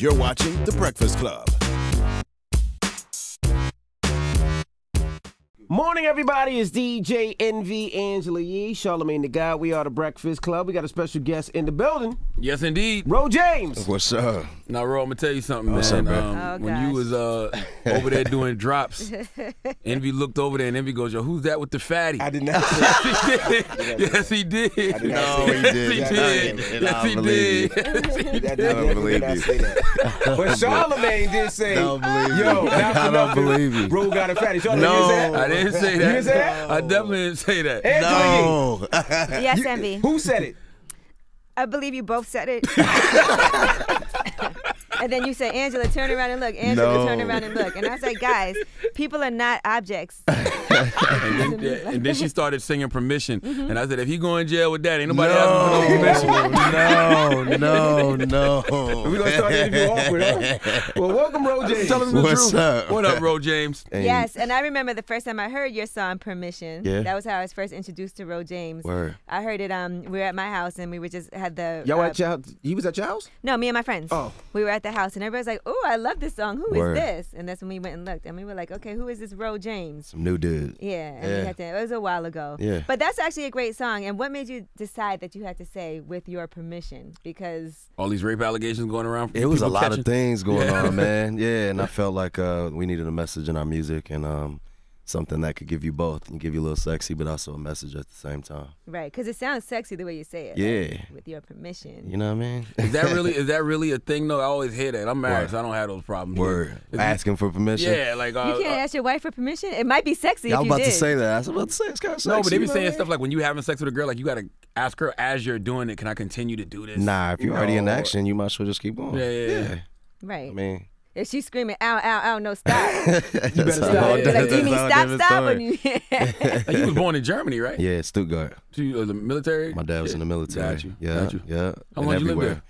You're watching The Breakfast Club. Morning, everybody. It's DJ Envy, Angela Yee, Charlamagne tha God. We are the Breakfast Club. We got a special guest in the building, Yes, indeed. Ro James. What's up? Now, Ro, I'm gonna tell you something, What's man. up, bro? um, Oh, when you was uh, over there doing drops, Envy looked over there and Envy goes, "Yo, who's that with the fatty?" I did not say yes, he did. yes, he did. did not No, say he yes, did. he I did. don't- Yes, I he don't did. believe that. I don't believe you. But Charlamagne did say, yo, I don't believe you. Bro got a fatty. Charlamagne, No. you didn't say I didn't say You that. didn't say that? I definitely didn't say that. that? No. Yes, Yee, Envy. Who said it? I believe you both said it. and then you say, Angela, turn around and look. Angela, No. turn around and look. And I was like, guys, people are not objects. And then, and then she started singing "Permission," Mm-hmm. and I said, "If he go in jail with that, ain't nobody asking for no permission." no, no, no. We're going to start the interview off with huh? Well, welcome, Ro James. Tell him the What's truth. up? What up, Ro James? And yes, and I remember the first time I heard your song "Permission." Yeah. That was how I was first introduced to Ro James. Word. I heard it. Um, we were at my house and we were just had the. Y'all uh, at your house? He was at your house? No, me and my friends. Oh. We were at the house and everybody was like, "Oh, I love this song. Who is Word. this?" And that's when we went and looked and we were like, "Okay, who is this Ro James?" Some new dude. Yeah, and we Yeah. had to. It was a while ago. Yeah. But that's actually a great song. And what made you decide that you had to say "with your permission"? Because All these rape allegations going around. It was a lot catching- of things going Yeah. on, man. Yeah, and I felt like uh, we needed a message in our music and um, something that could give you both and give you a little sexy, but also a message at the same time. right, because it sounds sexy the way you say it. Yeah. like, with your permission. You know what I mean? Is that really is that really a thing though? I always hear that. I'm married, Word. so I don't have those problems. Word. Is it- Asking for permission. Yeah, like uh, You can't uh, ask your wife for permission. It might be sexy Yeah, I if was you about did. to say that. I was about to say it's kind of sexy. no, but they you be saying what stuff like when you having sex with a girl, like you gotta ask her as you're doing it. Can I continue to do this? Nah, if you're already in action, you might as well just keep going. Yeah, yeah, yeah. Right. I mean, if she's screaming, "Ow, ow, ow! No, stop!" you better stop. You're like, "Do you mean stop, stop?" When you Like, you was born in Germany, right? Yeah, Stuttgart. So you, uh, the military. My dad was in the military. Got you. Yeah, Got you. yeah. How and long you lived there?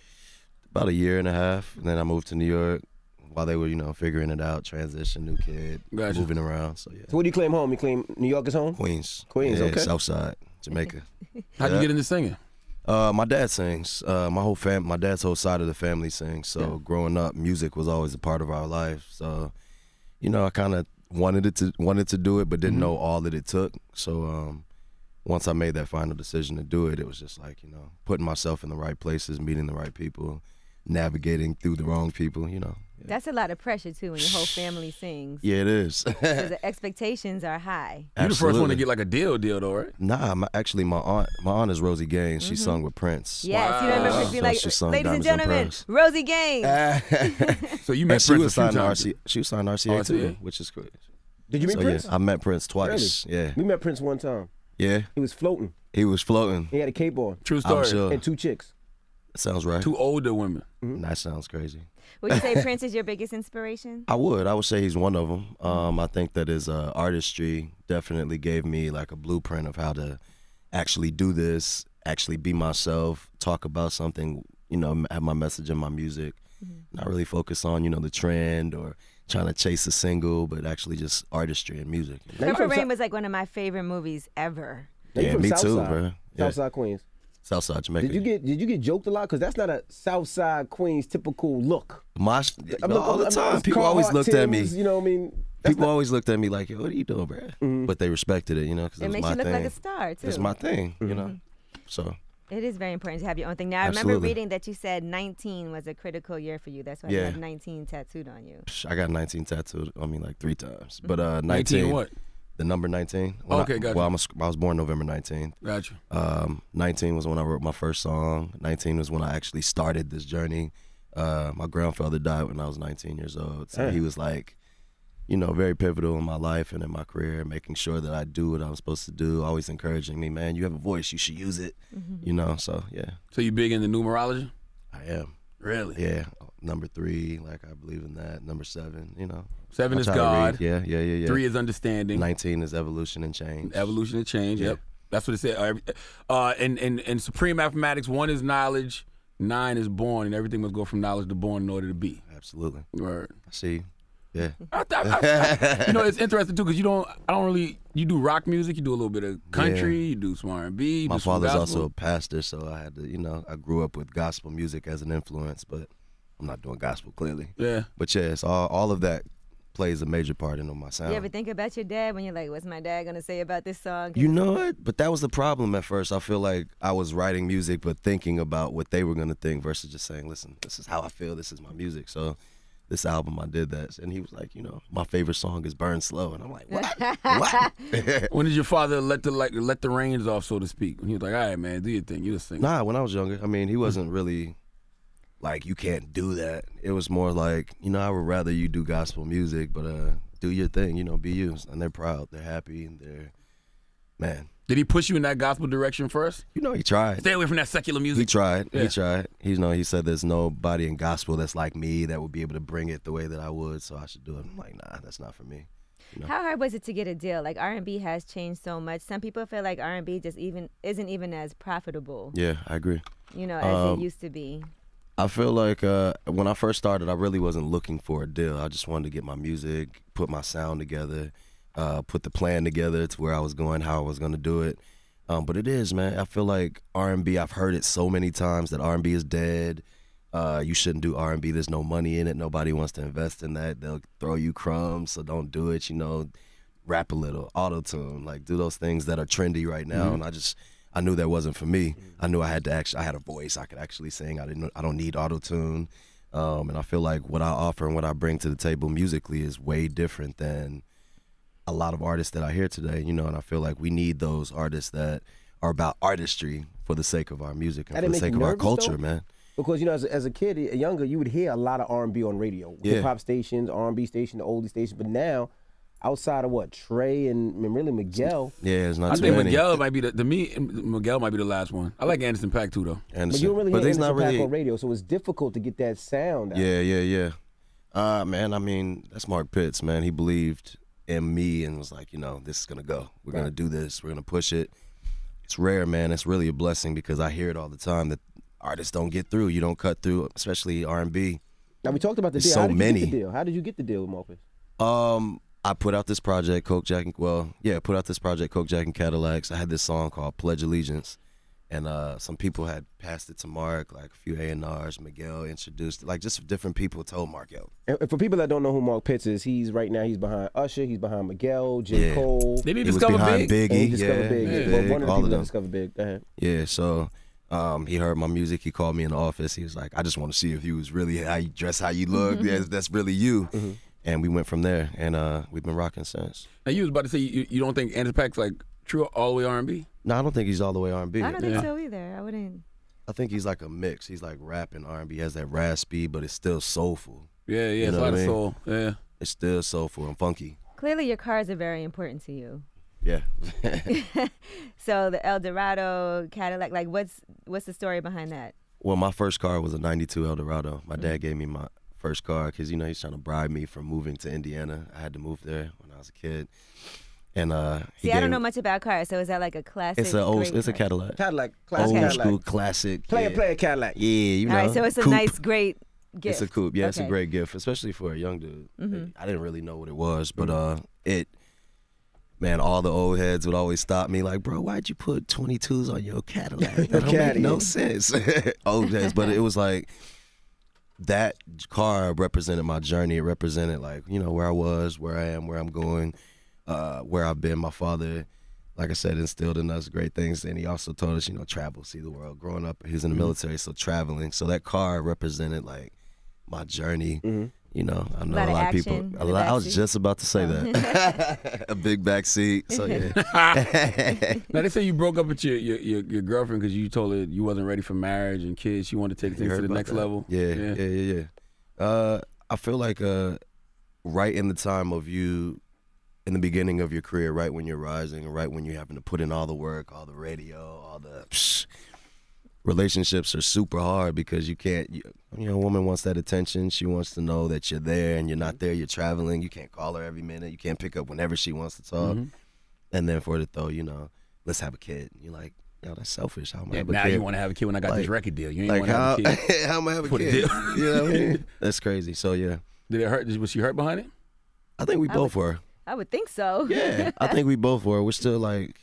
About a year and a half, and then I moved to New York while they were, you know, figuring it out, transition, new kid, Got you. moving around. So yeah, So what do you claim home? You claim New York is home? Queens, Queens, yeah, okay. South Side, Jamaica. How'd you get into singing? Uh, my dad sings. Uh, my whole fam, my dad's whole side of the family sings. So growing up, music was always a part of our life. So, you know, I kind of wanted it to wanted to do it, but didn't know all that it took. So, um, once I made that final decision to do it, it was just like you know, putting myself in the right places, meeting the right people, navigating through the wrong people. You know, yeah, That's a lot of pressure too when your whole family sings. yeah it is. 'Cause the expectations are high. You're the first one to get like a deal, deal though, right? Nah, my, actually, my aunt, my aunt is Rosie Gaines. She mm-hmm. sung with Prince. Yes, you remember Wow. Prince being So like, she "Ladies and Diamonds and gentlemen, Pearls." Rosie Gaines." So you met And she Prince was a few signed to times. RC, she was signed to RCA, too, RCA. which is good. Did you meet So Prince? yeah, I met Prince twice. Yeah, We met Prince one time. yeah, He was floating. he was floating. He had a cape on True story. sure. and two chicks. Sounds right. Two older women. That sounds crazy. Would you say Prince is your biggest inspiration? I would. I would say he's one of them. Um, I think that his uh, artistry definitely gave me like a blueprint of how to actually do this, actually be myself, talk about something. You know, have my message in my music. Not really focus on you know the trend or trying to chase a single, but actually just artistry and music. you know? Now, Purple Rain was like one of my favorite movies ever. Yeah, from me too, Southside. bro. Yeah. Southside Queens. Southside Jamaica. Did you get did you get joked a lot? Because that's not a Southside Queens typical look. my I'm all the I'm time? it's People always Carhartt, looked at me. You know what I mean? That's People always looked at me like, "Yo, what are you doing, bro?" Mm-hmm. But they respected it, you know, because it, It was makes my you look thing. like a star too. It's my thing, you know. Mm-hmm. So It is very important to have your own thing. Now, I remember reading that you said 19 was a critical year for you. That's why you Yeah. had 19 tattooed on you. I got 19 tattooed on me like three times. But Mm-hmm. uh, 19, 19 what? The number 19. When Okay, I, gotcha. Well, I'm a, I was born November 19th. Gotcha. Um, 19 was when I wrote my first song. 19 was when I actually started this journey. Uh, my grandfather died when I was 19 years old. So Damn. he was like, you know, very pivotal in my life and in my career, making sure that I do what I'm supposed to do, always encouraging me, man, you have a voice, you should use it. Mm-hmm. You know, so yeah, So you big into numerology? I am. Really? Yeah, number three, like I believe in that. Number seven, you know. Seven I is God. Yeah, yeah, yeah, yeah. Three is understanding. 19 is evolution and change. Evolution and change. Yeah. Yep. That's what it said. Uh, and, and, and supreme mathematics, one is knowledge, nine is born, and everything must go from knowledge to born in order to be. Absolutely. Word. I see. Yeah. I, I, I, you know, it's interesting too because you don't. I don't really. You do rock music. You do a little bit of country. You do some R and B. My father's also a pastor, so I had to, you know, I grew up with gospel music as an influence, but I'm not doing gospel clearly. Yeah. But yeah, it's all all of that plays a major part in my sound. You ever think about your dad when you're like, what's my dad gonna say about this song? You know what? But that was the problem at first. I feel like I was writing music, but thinking about what they were gonna think versus just saying, "Listen, this is how I feel. This is my music." So, this album, I did that, and he was like, "You know, my favorite song is Burn Slow," and I'm like, "What? what?" When did your father let the like let the reins off, so to speak? When he was like, "All right, man, do your thing. You just sing." nah, when I was younger, I mean, he wasn't really like, "You can't do that." It was more like, you know, I would rather you do gospel music, but uh, do your thing. You know, be you, and they're proud, they're happy, and they're man. Did he push you in that gospel direction first? You know, he tried. Stay away from that secular music. He tried. Yeah. He tried. He, you know, he said there's nobody in gospel that's like me that would be able to bring it the way that I would, so I should do it. I'm like, nah, that's not for me. How hard was it to get a deal? Like R&B has changed so much. Some people feel like R&B just even isn't even as profitable, Yeah, I agree. you know, as Um, it used to be. I feel like uh, when I first started, I really wasn't looking for a deal. I just wanted to get my music, put my sound together, uh, put the plan together to where I was going, how I was going to do it. Um, but it is, man. I feel like R&B. I've heard it so many times that R&B is dead. Uh, you shouldn't do R&B. There's no money in it. Nobody wants to invest in that. They'll throw you crumbs, so don't do it. You know, rap a little, auto tune, like do those things that are trendy right now. And I just, I knew that wasn't for me. I knew I had to actually, I had a voice. I could actually sing. I didn't. I don't need auto tune. Um, and I feel like what I offer and what I bring to the table musically is way different than a lot of artists that I hear today. You know, and I feel like we need those artists that are about artistry for the sake of our music and for the sake of our culture, though? man. Because you know, as a, as a kid, a younger, you would hear a lot of R and B on radio, Yeah. hip hop stations, R and B stations, the oldie stations. But now, outside of what Trey and, and really Miguel, Yeah, it's not I too think many. Miguel might be the to me. Miguel might be the last one. I like Anderson Paak too, though. but Anderson. you don't really but hear he's Anderson not Paak really. on radio, so it's difficult to get that sound. Out. Yeah, yeah, yeah. Uh, man, I mean, that's Mark Pitts, man. He believed in me and was like, you know, this is gonna go. We're gonna do this. We're gonna push it. It's rare, man. It's really a blessing because I hear it all the time that artists don't get through. You don't cut through, especially R and B. Now we talked about the There's deal. so How did you many. get the deal? How did you get the deal with Marcus? Um, I put out this project, Coke Jack. and- Well, yeah, put out this project, Coke Jack and Cadillacs. I had this song called Pledge Allegiance, and uh, some people had passed it to Mark, like a few A and R's. Miguel introduced, like just different people told Mark, yo, And and for people that don't know who Mark Pitts is, he's right now he's behind Usher, he's behind Miguel, J Yeah. Cole, Did he, he was discover behind Big? Biggie, and he discovered yeah, Big. Big, one of the all people of that them. discovered Big. Go ahead. Yeah, so um, he heard my music. He called me in the office. He was like, "I just want to see if you was really how you dress, how you look. yeah, that's really you." Mm-hmm. And we went from there, and uh, we've been rocking since. Now you was about to say you, you don't think Anderson Paak's like true all the way R and B? No, I don't think he's all the way R and B. I don't Yeah. think so either. I wouldn't. I think he's like a mix. He's like rap and R and B. Has that raspy, but it's still soulful. Yeah, yeah, You it's know a lot I of soul. Yeah. It's still soulful and funky. Clearly, your cars are very important to you. Yeah. So the Eldorado Cadillac, like what's what's the story behind that? well, my first car was a '92 Eldorado. My dad gave me my first car because you know he's trying to bribe me from moving to Indiana. I had to move there when I was a kid, and uh, he See, I don't know much about cars, so is that like a classic? It's a old. great It's a? Cadillac. Cadillac, classic old Cadillac. school classic. Player, yeah. player Cadillac. Yeah, you know. All right, so it's a coupe. nice, great gift. It's a coupe. Yeah, it's a great gift, especially for a young dude. Mhm. I didn't really know what it was, but uh, it. Man, all the old heads would always stop me, like, "Bro, why'd you put 22s on your Cadillac? That don't make no sense." old heads, but it was like that car represented my journey. It represented like you know where I was, where I am, where I'm going, uh, where I've been. My father, like I said, instilled in us great things, and he also told us, you know, travel, see the world. Growing up, he was in the military, so traveling. So that car represented like my journey. You know, I know Lot a lot of action people. A lot, I was just about to say that. a big back seat. So yeah. Now they say you broke up with your your, your, your girlfriend because you told her you wasn't ready for marriage and kids. You wanted to take things to the next that? level. Yeah, yeah, yeah, yeah. Uh, I feel like uh, right in the time of you, in the beginning of your career, right when you're rising, right when you're having to put in all the work, all the radio, all the psh, relationships are super hard because you can't. You, you know, a woman wants that attention. She wants to know that you're there and you're not there. You're traveling. You can't call her every minute. You can't pick up whenever she wants to talk. Mhm. And then for her to throw, you know, let's have a kid. You're like, yo, that's selfish. How am I Yeah, have a now kid? you want to have a kid when I got this record deal. You ain't like want to have a kid. how am I have a What a kid? deal. you know what I mean? That's crazy. So yeah, Did it hurt? Was she hurt behind it? I think we I both were. I would think so. Yeah, I think we both were. We're still like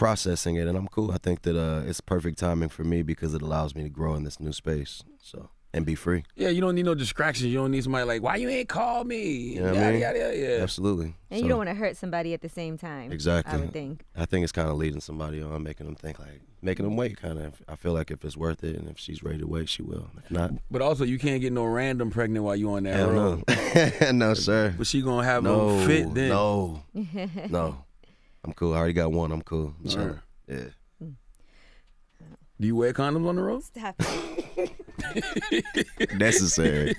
processing it, and I'm cool. I think that uh, it's perfect timing for me because it allows me to grow in this new space. So and be free. Yeah, you don't need no distractions. You don't need somebody like, why you ain't call me? You know what yada, I mean? yada, yada, yeah. Absolutely. And So, you don't want to hurt somebody at the same time. Exactly. I would think. I think it's kind of leading somebody on, making them think like, making them wait. Kind of. I feel like if it's worth it, and if she's ready to wait, she will. If not, But also, you can't get no random pregnant while you on that hell road. no, no sir. But she gonna have No, a fit then. no, no. I'm cool. I already got one. I'm cool. I'm chilling. Alright. Yeah. Do you wear condoms on the road? Stop. Necessary.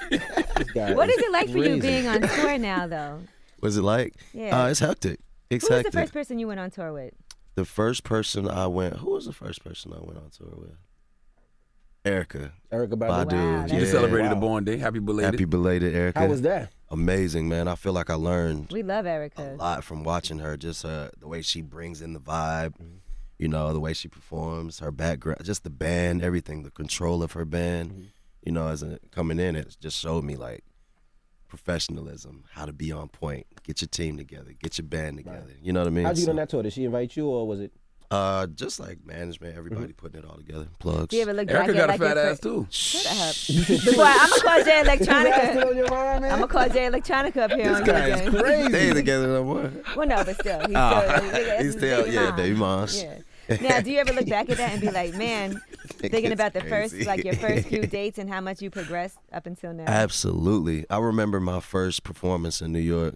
what is it like for you being on tour now, though? What's it like? Yeah. Uh, it's hectic. It's Who was the first person you went on tour with? the first person I went. Who was the first person I went on tour with? Erykah. Erykah Badu. Badu. Wow, You that's just celebrated Wow. a born day. Happy belated. Happy belated, Erykah. How was that? Amazing, man. I feel like I learned We love Erykah. a lot from watching her. Just uh, the way she brings in the vibe, you know, the way she performs, her background, just the band, everything, the control of her band. You know, as a, coming in, it just showed me like professionalism, how to be on point, get your team together, get your band together. You know what I mean? How'd you get So, on that tour? Did she invite you, or was it? Uh, just like management, everybody Mm-hmm. putting it all together. Plugs. Do you ever look Erykah got a like fat ass fir- too. Shut up. Before I'm gonna call Jay Electronica. on mind. I'm gonna call Jay Electronica up here on guy is crazy. They ain't together no more. Well, no, but still, he's Oh, still, he's still, baby yeah, mom. baby moms. Yeah. Now, do you ever look back at that and be like, man, thinking about the first, like your first few dates and how much you progressed up until now? Absolutely. I remember my first performance in New York.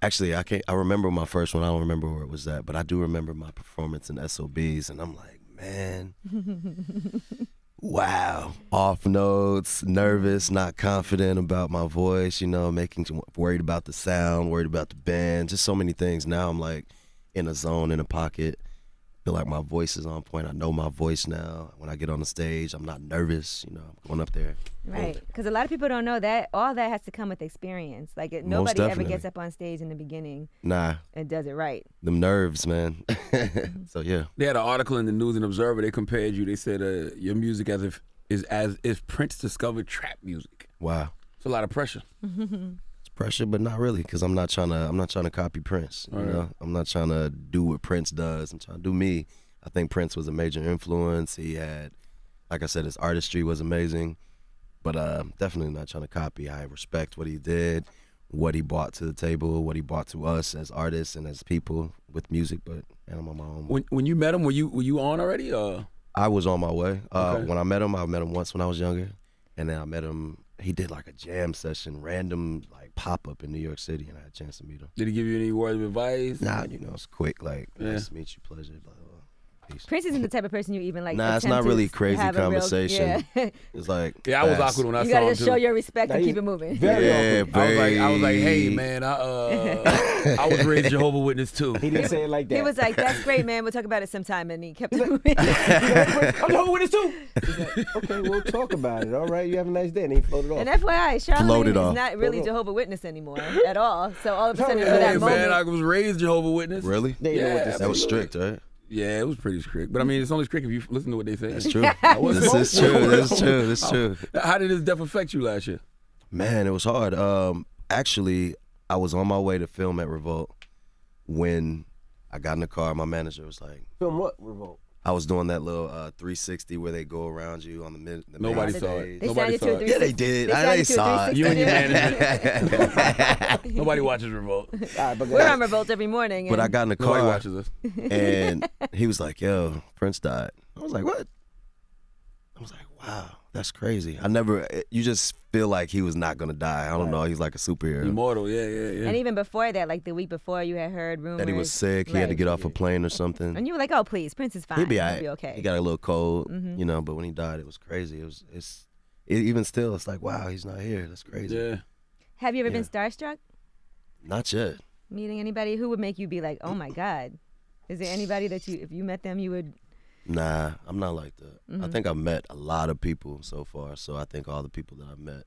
Actually, I can't. I remember my first one. I don't remember where it was at, but I do remember my performance in SOBs, and I'm like, man, wow. Off notes, nervous, not confident about my voice. You know, making worried about the sound, worried about the band, just so many things. Now I'm like in a zone, in a pocket. Feel like my voice is on point. I know my voice now. When I get on the stage, I'm not nervous. You know, I'm going up there. Right, because a lot of people don't know that all that has to come with experience. Like it, nobody ever gets up on stage in the beginning Nah, and does it right. them nerves, man. so yeah, They had an article in the News and Observer. They compared you. They said uh, your music as if is as if Prince discovered trap music. wow, It's a lot of pressure. pressure, but not really, because I'm not trying to. I'm not trying to copy Prince. You know, I'm not trying to do what Prince does. I'm trying to do me. I think Prince was a major influence. He had, like I said, his artistry was amazing, but uh, definitely not trying to copy. I respect what he did, what he brought to the table, what he brought to us as artists and as people with music. But and I'm on my own. When when you met him, were you were you on already? Uh, I was on my way. Uh, Okay. When I met him, I met him once when I was younger, and then I met him. He did like a jam session, random like pop up in New York City, and I had a chance to meet him. did he give you any words of advice? Nah, you know, it's quick. Like, Yeah. nice to meet you, pleasure. Blah, blah. Peace. Prince isn't the type of person you even like. Nah, it's not really crazy have a real- conversation. yeah. It's like Yeah, I was awkward when I you saw gotta him just too. show your respect and keep it moving. very Yeah, awkward. I was like, I was like, hey man, I uh, I was raised Jehovah Witness too. He didn't say it like that. He was like, "That's great, man. We'll talk about it sometime." And he kept it moving. I'm Jehovah Witness too. Like, okay, we'll talk about it. All right, you have a nice day. And he floated off. And FYI, Charlamagne Floated is off. not really Jehovah Witness anymore at all. So all of a sudden, for Hey, that Hey moment, man, I was raised Jehovah Witness. Really? They know what Yeah, That was strict, right? Yeah, it was pretty strict. But I mean, it's only strict if you listen to what they say. That's true. was this is smoking. true. That's true. That's true. How did this death affect you last year? Man, it was hard. Um, actually, I was on my way to film at Revolt when I got in the car. My manager was like, Film what? Revolt. I was doing that little uh, 360 where they go around you on the mid. The Nobody they- saw stage. it. they Nobody signed you to a saw it. Yeah, they did. They I- they you to a saw it. You and your deal. management. Nobody watches Revolt. All right, but We're on Revolt every morning. But I got in the Nobody car watches us. and he was like, "Yo, Prince died." I was like, "What?" I was like, "Wow, that's crazy." I never. You just feel like he was not gonna die. I don't know. He's like a superhero. Immortal, yeah, yeah, yeah. And even before that, like the week before, you had heard rumors That he was sick. He had to get off a plane or something. and you were like, "Oh, please, Prince is fine. He'd be He'll alright. be okay." He got a little cold, Mhm. you know. But when he died, it was crazy. It was. It's. It, even still, it's like, wow, he's not here. That's crazy. yeah. Have you ever Yeah. been starstruck? Not yet. Meeting anybody who would make you be like, "Oh my God"? Is there anybody that you, if you met them, you would? Nah, I'm not like that. I Mhm. think I've met a lot of people so far. So I think all the people that I've met.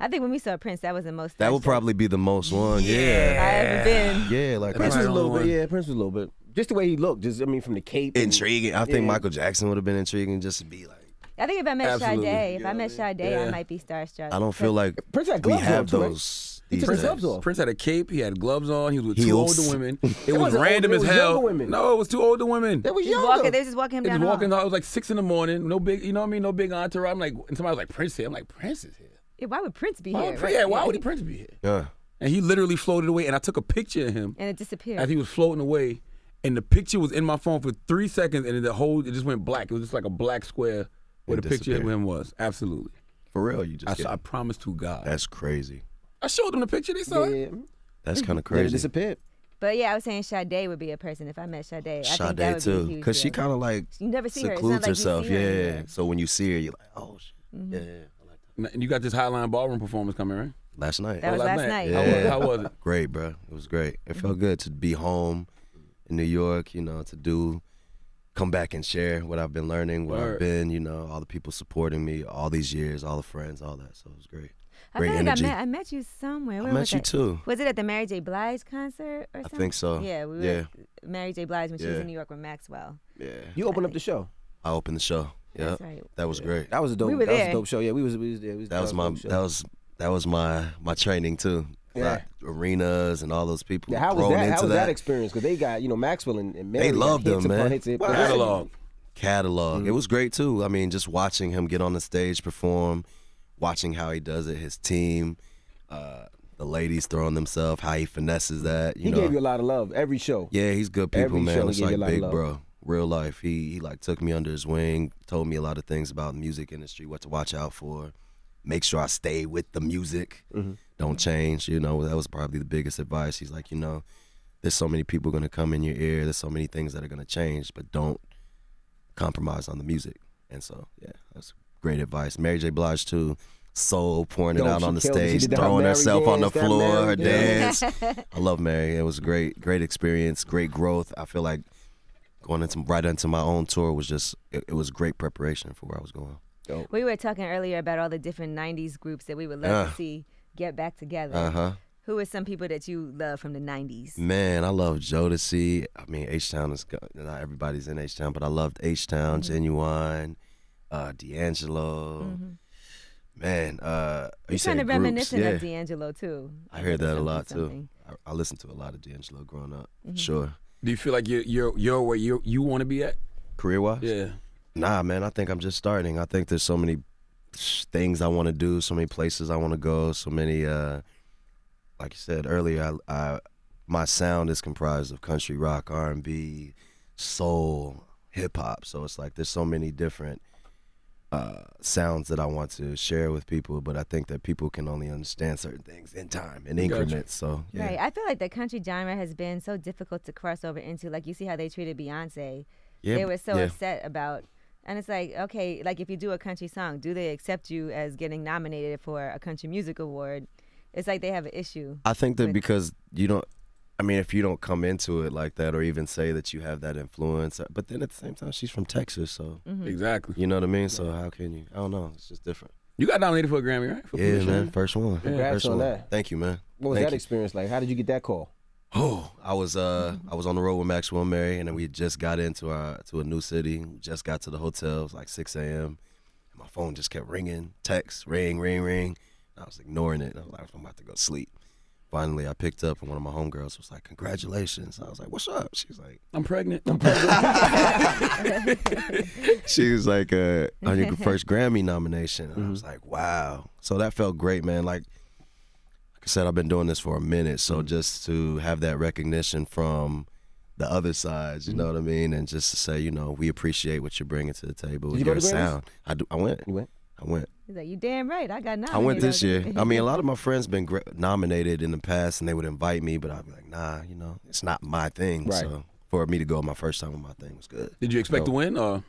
I think when we saw Prince, that was the most. That would probably be the most one. Yeah. I Yeah. ever been. Yeah, like Prince was a little bit. Yeah, Prince was a little bit. Just the way he looked. Just I mean, from the cape. and- intriguing. I think Yeah. Michael Jackson would have been intriguing just to be like. I think if I met Absolutely. Sade, if You I met what I I might be starstruck. I don't feel like Prince had we gloves on have too, right? those He took his gloves off. Prince had a cape. He had gloves on. He was with Heels. two older women. It, was wasn't random older, as was hell. women. No, it was two older women. That was Just younger. walking, they was just walking him They down just the walking. hall. It was like six in the morning. No big, you know what I mean? No big entourage. I'm like, and somebody was like, Prince here. I'm like, Prince is here. Yeah, why would Prince be Why here? would, right? yeah, why would Prince be here? Yeah. And he literally floated away. And I took a picture of him And it disappeared. as he was floating away. And the picture was in my phone for three seconds, and the whole it just went black. It was just like a black square where It the picture of disappeared. him was. Absolutely. For real, you just. I, get- I promise to God. that's crazy. I showed them the picture. They saw it. Yeah. That's kind of Crazy. crazy. disappeared. but yeah, I was saying Sade would be a person if I met Sade. I think that Sade would too, be a huge because she deal. kind of like You never see her. It's not secludes like you herself. see her yeah. anywhere. So when you see her, you're like, oh shit. Mm-hmm. Yeah, yeah, I like that. And you got this Highline Ballroom performance coming, right? Last night. That was Oh, last night. How, Yeah. was, how was it? great, bro. It was great. It felt good to be home in New York. You know, to do, come back and share what I've been learning, what Word. I've been. You know, all the people supporting me all these years, all the friends, all that. So it was great. I Great feel like energy. I met, I met you somewhere. Where I met was you that? too. Was it at the Mary J. Blige concert or something? I think so. Yeah, we were Yeah. Mary J. Blige when she was in New York with Maxwell. Yeah. You opened up the show. I opened the show. Yeah. Right. That was great. That was a dope. We were that was there. a dope show. Yeah, we was. We was there. We was That was my that was that was my my training too. Yeah. Like, arenas and all those people Yeah, how was that? into How was that, that experience? Because they got you know Maxwell and, and Mary. got loved hits them, man. hits. It- Catalog. catalog. Mm-hmm. It was great too. I mean, just watching him get on the stage perform, watching how he does it, his team, uh, the ladies throwing themselves, how he finesses that. You He know, gave you a lot of love every show. yeah, he's good people, Every man. It's like a lot of big bro, real life. He he like took me under his wing, told me a lot of things about the music industry, what to watch out for, make sure I stay with the music, Mm-hmm. don't change. You know, that was probably the biggest advice. He's like, you know, there's so many people gonna come in your ear. There's so many things that are gonna change, but don't compromise on the music. And so, yeah, that's great advice. Mary J. Blige too. Soul pouring it out on the killed it. She stage, throwing herself on the floor, Mary her dance. dance. I love Mary. It was a great, great experience, great growth. I feel like going into right into my own tour was just it, it was great preparation for where I was going. We were talking earlier about all the different '90s groups that we would love Yeah. to see get back together. Uh huh. Who are some people that you love from the '90s? Man, I love Jodeci. I mean, H Town is go- not everybody's in H Town, but I loved H Town, Mm-hmm. Genuine, uh, D'Angelo. Man, uh, you You're say kind of reminiscent yeah. of D'Angelo too. I heard that a lot too. I, I listened to a lot of D'Angelo growing up. Mm-hmm. Sure, Do you feel like you're you're you're where you you want to be at? career wise. Yeah. Nah, man, I think I'm just starting. I think there's so many things I want to do, so many places I want to go, so many. Uh, like you said earlier, I, I my sound is comprised of country, rock, R&B, soul, hip hop. So it's like there's so many different uh, sounds that I want to share with people, but I think that people can only understand certain things in time, in increments. So yeah. Right. I feel like the country genre has been so difficult to cross over into. Like you see how they treated Beyonce. Yeah, they were so yeah. upset about. And it's like, okay, like if you do a country song, do they accept you as getting nominated for a country music award? It's like they have an issue. I think that with- because you don't, I mean, if you don't come into it like that, or even say that you have that influence, uh, but then at the same time, she's from Texas, so Mm-hmm. Exactly. you know what I mean. So how can you? I don't know. It's just different. You got nominated for a Grammy, right? For Yeah, man. First one. Congrats First on one. that. Thank you, man. What was Thank that you. experience like? How did you get that call? Oh, I was uh I was on the road with Maxwell and Mary, and then we had just got into our to a new city. We just got to the hotel. It was like 6 a.m. And my phone just kept ringing, text, ring, ring, ring. I was ignoring it. I was like, I'm about to go sleep. Finally, I picked up, and one of my homegirls was like, "Congratulations!" I was like, "What's up?" She's like, I'm pregnant. she was like, uh, on your first Grammy nomination. And I was mm-hmm. like, wow. So that felt great, man. Like, like I said, I've been doing this for a minute. So mm-hmm. just to have that recognition from the other sides, you know mm-hmm. what I mean? And just to say, you know, we appreciate what you're bringing to the table. Did you go your to sound. I, do, I went. You went. I went. He's like, you damn right, I got nominated. I went this year. I mean, a lot of my friends been gra- nominated in the past, and they would invite me, but I'd be like, nah, you know, it's not my thing. Right. So for me to go my first time with my thing was good. Did you expect to win? Or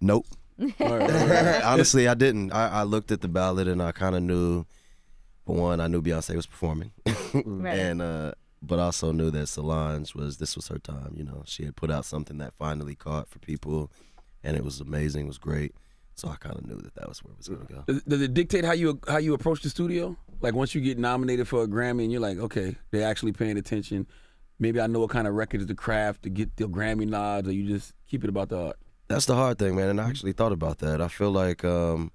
Nope. All right, all right. Honestly, I didn't. I, I looked at the ballot and I kind of knew. For one, I knew Beyonce was performing, Right. and uh, but also knew that Solange was this was her time. You know, she had put out something that finally caught for people, and it was amazing. It was great. So I kind of knew that that was where it was going to go. Does, does it dictate how you how you approach the studio? Like once you get nominated for a Grammy and you're like, okay, they're actually paying attention. Maybe I know what kind of records to craft to get the Grammy nods, or you just keep it about the art. That's the hard thing, man. And I actually thought about that. I feel like um,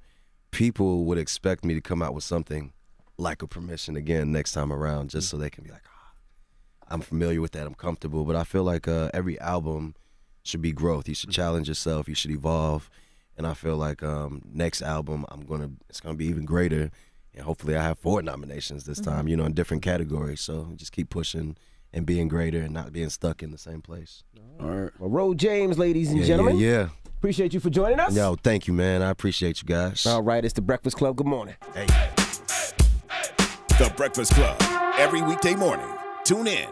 people would expect me to come out with something like a permission again next time around, just so they can be like, ah, I'm familiar with that, I'm comfortable. But I feel like uh, every album should be growth. You should challenge yourself. You should evolve. And I feel like um, next album, I'm gonna it's gonna be even greater, and hopefully I have four nominations this time. You know, in different categories. So just keep pushing and being greater and not being stuck in the same place. All right. Well, Ro James, ladies and Yeah, gentlemen. yeah, yeah. Appreciate you for joining us. Yo, thank you, man. I appreciate you guys. All right, it's the Breakfast Club. Good morning. Hey. The Breakfast Club. Every weekday morning. Tune in